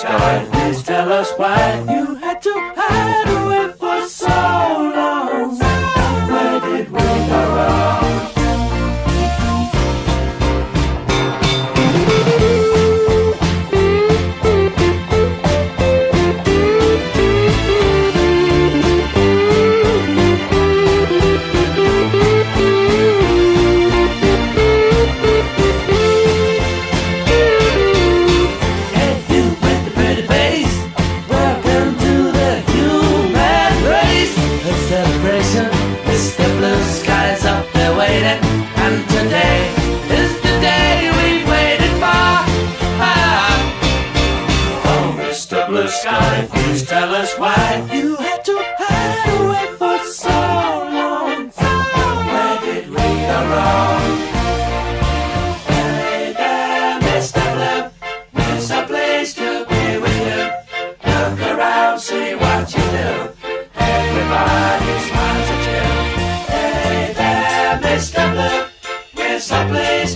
sky. Please tell us why you love. It's a place to be with you. Look around, see what you do. Everybody smiles at you. Hey there, Mr. Blue. It's a place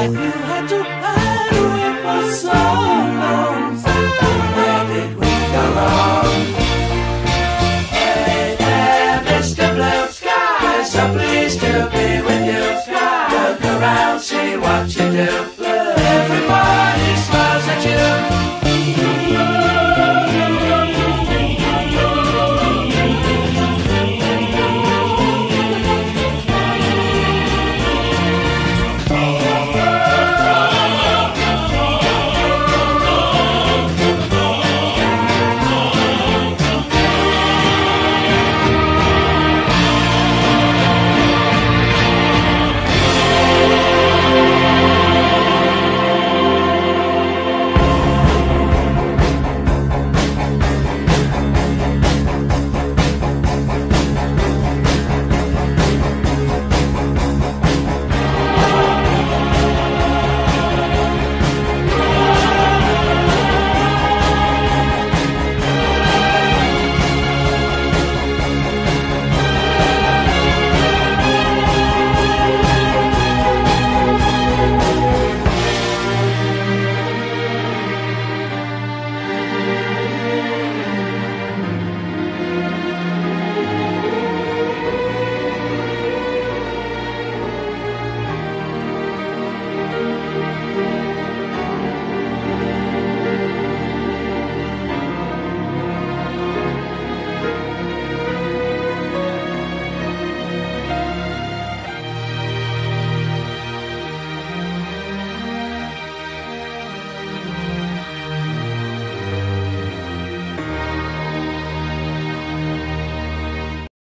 that you had to hide away for so long. Where did we go wrong? Hey there, Mr. Blue Sky, so pleased to be with you. Look around, see what you do.